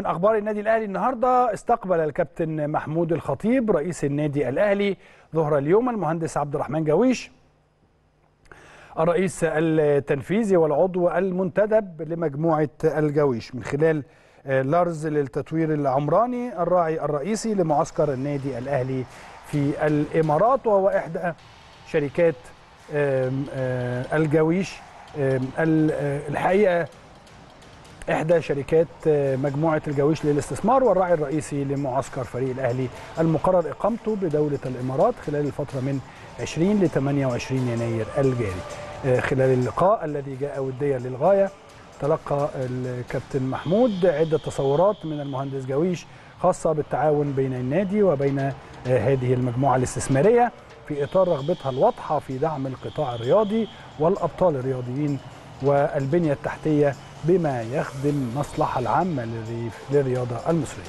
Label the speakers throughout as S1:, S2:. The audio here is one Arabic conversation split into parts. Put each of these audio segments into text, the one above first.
S1: من أخبار النادي الأهلي النهارده استقبل الكابتن محمود الخطيب رئيس النادي الأهلي ظهر اليوم المهندس عبد الرحمن جويش الرئيس التنفيذي والعضو المنتدب لمجموعة الجويش من خلال لارز للتطوير العمراني الراعي الرئيسي لمعسكر النادي الأهلي في الإمارات وهو إحدى شركات الجويش الحقيقة إحدى شركات مجموعة الجويش للاستثمار والراعي الرئيسي لمعسكر فريق الأهلي المقرر إقامته بدولة الإمارات خلال الفترة من 20 ل 28 يناير الجاري. خلال اللقاء الذي جاء وديا للغاية تلقى الكابتن محمود عدة تصورات من المهندس جويش خاصة بالتعاون بين النادي وبين هذه المجموعة الاستثمارية في إطار رغبتها الواضحة في دعم القطاع الرياضي والأبطال الرياضيين والبنية التحتية بما يخدم المصلحه العامة للرياضة المصرية.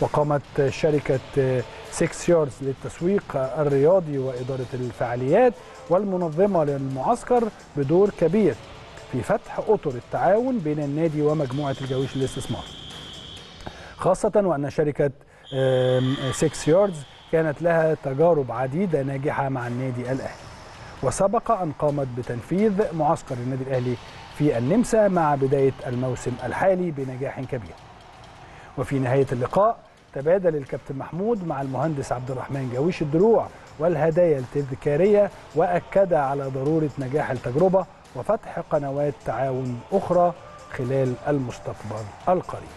S1: وقامت شركة 6 ياردز للتسويق الرياضي وإدارة الفعاليات والمنظمة للمعسكر بدور كبير في فتح أطر التعاون بين النادي ومجموعة الجويش للاستثمار. خاصة وأن شركة 6 ياردز كانت لها تجارب عديدة ناجحة مع النادي الأهلي. وسبق أن قامت بتنفيذ معسكر النادي الأهلي في النمسا مع بداية الموسم الحالي بنجاح كبير. وفي نهاية اللقاء تبادل الكابتن محمود مع المهندس عبد الرحمن جويش الدروع والهدايا التذكارية وأكد على ضرورة نجاح التجربة وفتح قنوات تعاون أخرى خلال المستقبل القريب.